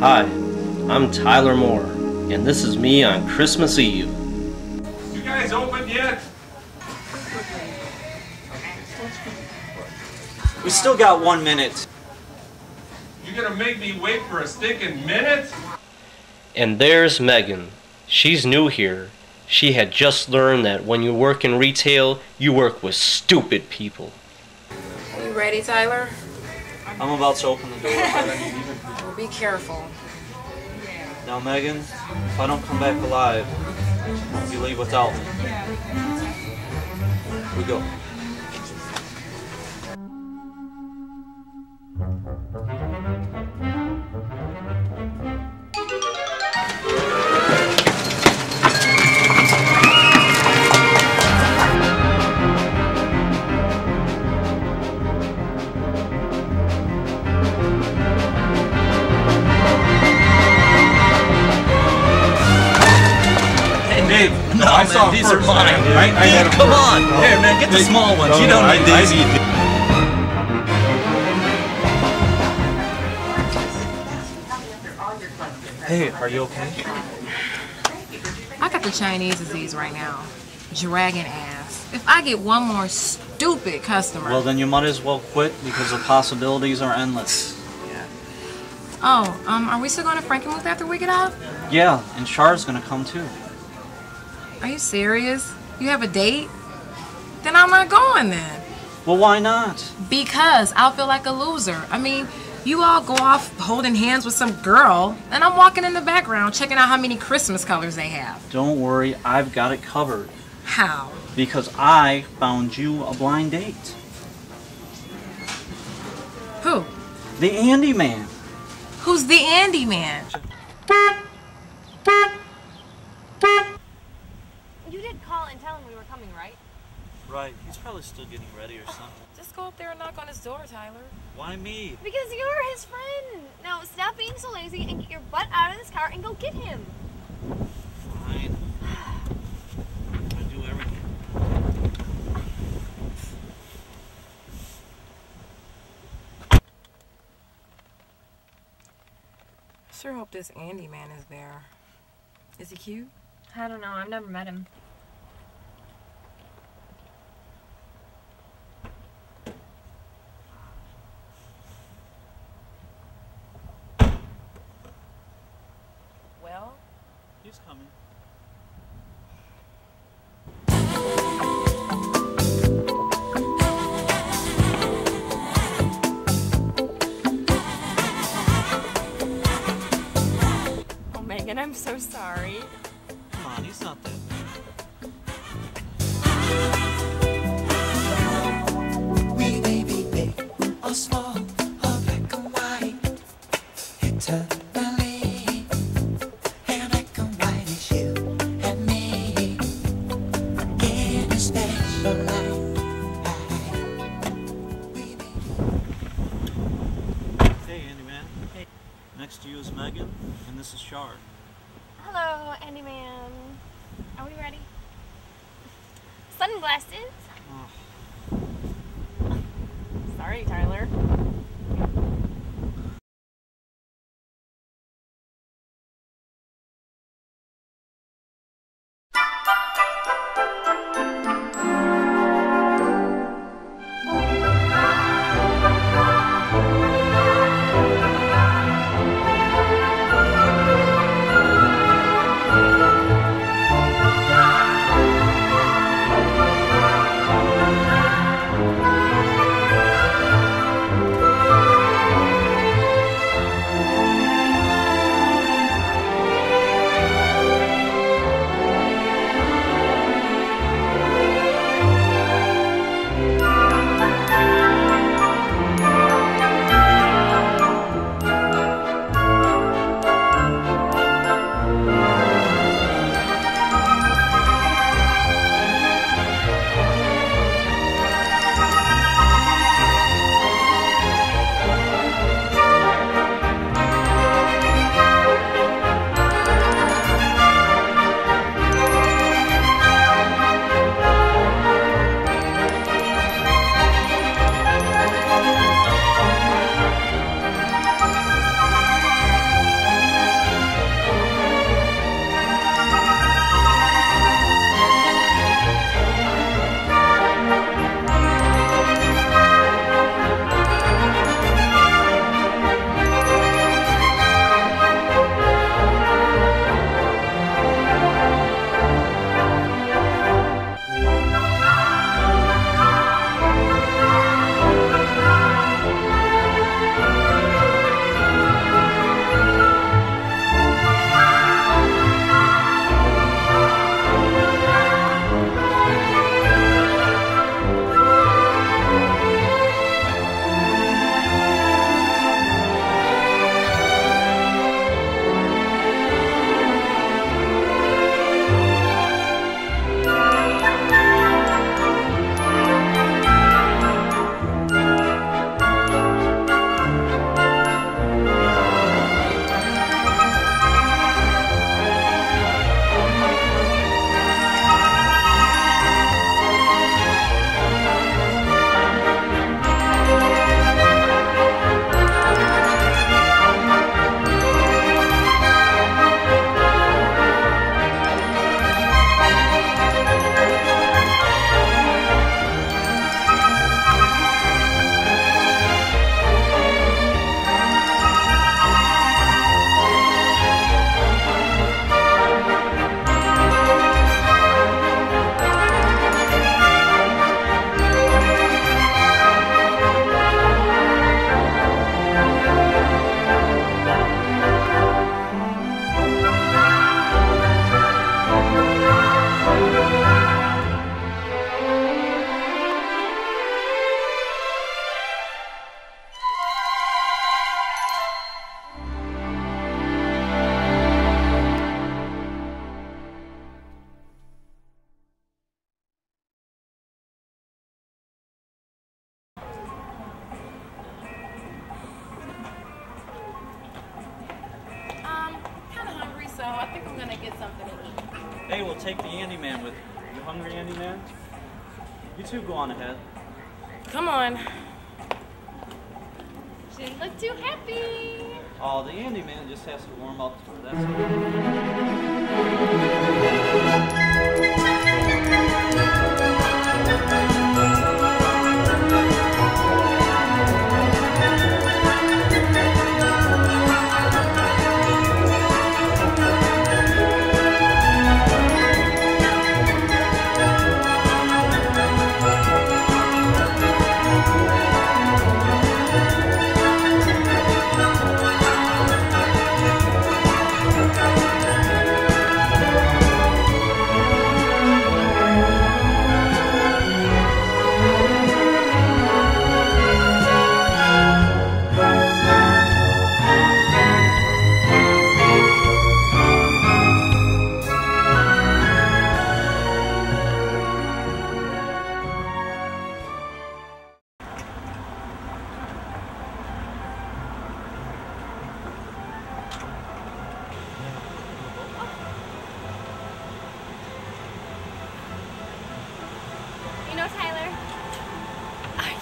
Hi, I'm Tyler Moore, and this is me on Christmas Eve. You guys open yet? We still got one minute. You gonna make me wait for a stinking minute? And there's Megan. She's new here. She had just learned that when you work in retail, you work with stupid people. Are you ready, Tyler? I'm about to open the door. Be careful. now, Megan, if I don't come back alive, you leave without me. We go. Dave, are mine. man. I, I had 'em Come first. on. Here, man, get the small ones. You don't no, need I- I these. Hey, are you okay? I got the Chinese disease right now. Dragon ass. If I get one more stupid customer. Well, then you might as well quit because the possibilities are endless. Yeah. Oh, um, are we still going to Frankenmuth after we get out? Yeah, and Char's gonna come too. Are you serious? You have a date? Then I'm not going then. Well, why not? Because I'll feel like a loser. I mean, you all go off holding hands with some girl, and I'm walking in the background checking out how many Christmas colors they have. Don't worry, I've got it covered. How? Because I found you a blind date. Who? The Andy Man. Who's the Andy man? You did call and tell him we were coming, right? Right, he's probably still getting ready or something. Just go up there and knock on his door, Tyler. Why me? Because you're his friend. Now stop being so lazy and get your butt out of this car and go get him. Fine. I do everything. Sure hope this Andy man is there. Is he cute? I don't know. I've never met him. So sorry. Sunglasses. Sorry, Tyler. I'm gonna get something to eat. Hey, we'll take the Andy Man with you. You hungry, Andy Man? You two go on ahead. Come on. She didn't look too happy. Oh, the Andy Man just has to warm up. That's all.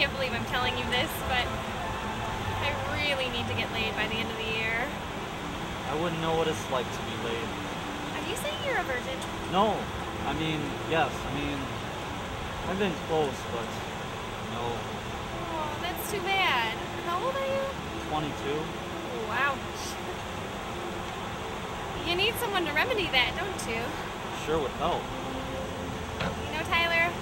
Can't believe I'm telling you this, but I really need to get laid by the end of the year. I wouldn't know what it's like to be laid. Are you saying you're a virgin? No, I mean, yes, I mean, I've been close, but no, Oh, that's too bad. How old are you? 22. Wow. You need someone to remedy that, don't you? Sure would help. You know, Tyler,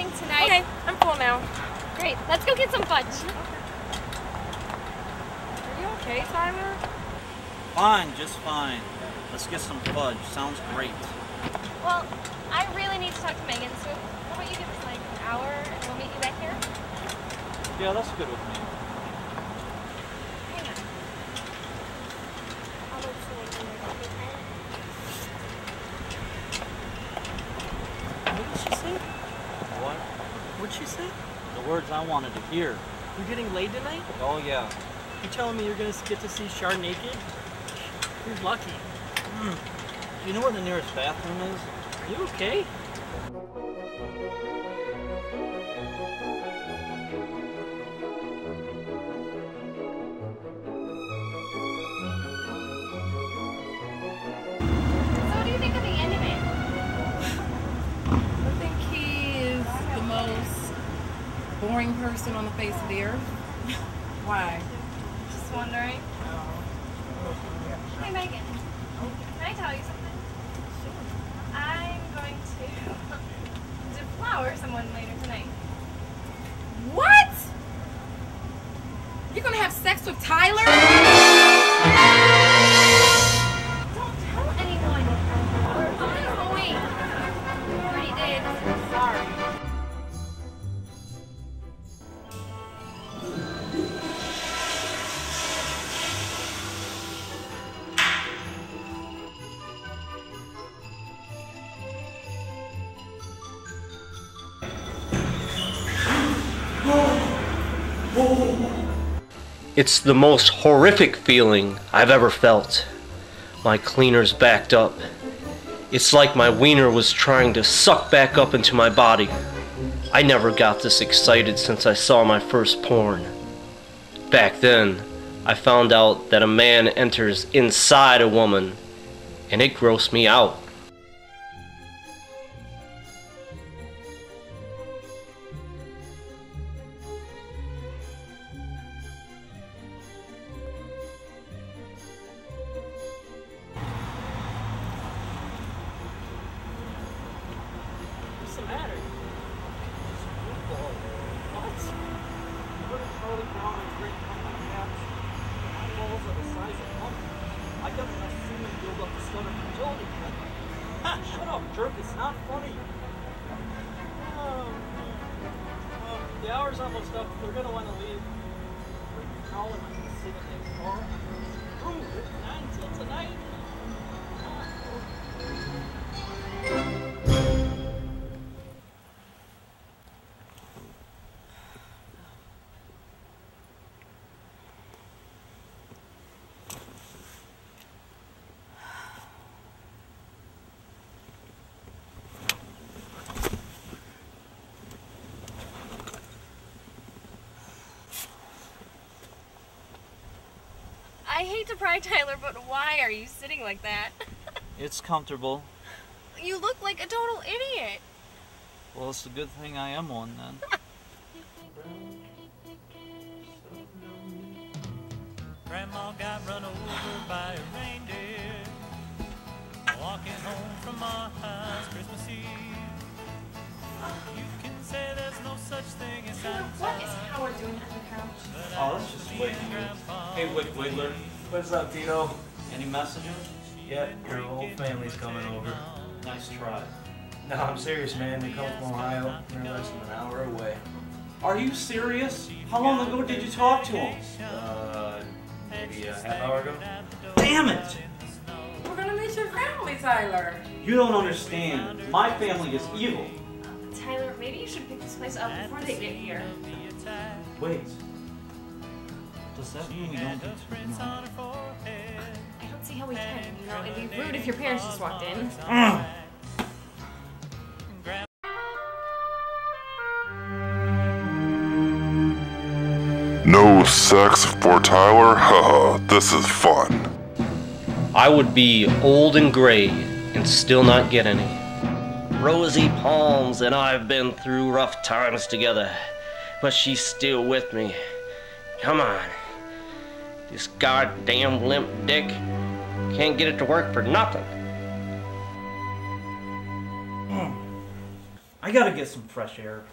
I think tonight. Okay, I'm full now. Great. Let's go get some fudge. Are you okay, Tyler? Fine, just fine. Let's get some fudge. Sounds great. Well, I really need to talk to Megan, so how about you give us like an hour and we'll meet you back here? Yeah, that's good with me. Hang on. I'll look for like okay, Tyler? What did she say? What? What'd she say? The words I wanted to hear. You're getting laid tonight? Oh, yeah. You telling me you're gonna get to see Char naked? You're lucky. Do you know where the nearest bathroom is? Are You okay? Boring person on the face of the earth. Why? Just wondering. Hey Megan, can I tell you something? Sure. I'm going to deflower someone later tonight. What? You're gonna have sex with Tyler? It's the most horrific feeling I've ever felt. My cleaner's backed up. It's like my wiener was trying to suck back up into my body. I never got this excited since I saw my first porn. Back then, I found out that a man enters inside a woman, and it grossed me out. Jerk. It's not funny. Oh, well, um, the hour's almost up. They're gonna want to leave. Colin, I'm gonna sit in that car. Ooh, till tonight. I hate to pry, Tyler, but why are you sitting like that? It's comfortable. You look like a total idiot. Well, it's a good thing I am one then. Grandma got run over by a reindeer Walking home from my house Christmas Eve You can say there's no such thing as What is Howard doing on the couch? Oh, that's just Wiggler. Hey, Wick Wiggler. What's up, Tito? Any messages? Yeah, your whole family's coming over. Nice try. No, I'm serious, man. They come from Ohio. They're less than an hour away. Are you serious? How long ago did you talk to them? Uh, maybe a half hour ago. Damn it! We're gonna meet your family, Tyler. You don't understand. My family is evil. Tyler, maybe you should pick this place up before they get here. Wait. Does that mean we don't get to know? I don't see how we can. You know, it'd be rude if your parents just walked in. No sex for Tyler? Haha, this is fun. I would be old and gray and still not get any. Rosy palms and I've been through rough times together, but she's still with me. Come on. This goddamn limp dick can't get it to work for nothing. Hmm. I gotta get some fresh air.